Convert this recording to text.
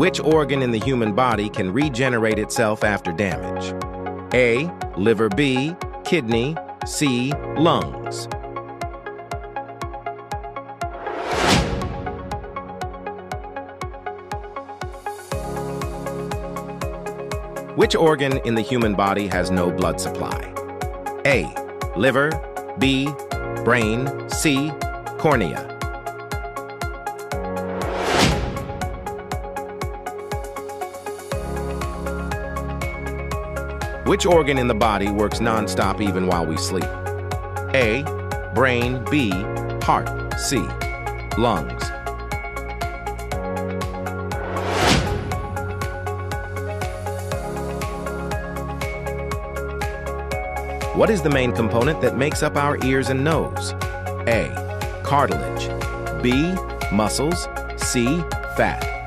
Which organ in the human body can regenerate itself after damage? A. Liver B. Kidney C. Lungs Which organ in the human body has no blood supply? A. Liver B. Brain C. Cornea Which organ in the body works nonstop even while we sleep? A. Brain B. Heart C. Lungs What is the main component that makes up our ears and nose? A. Cartilage B. Muscles C. Fat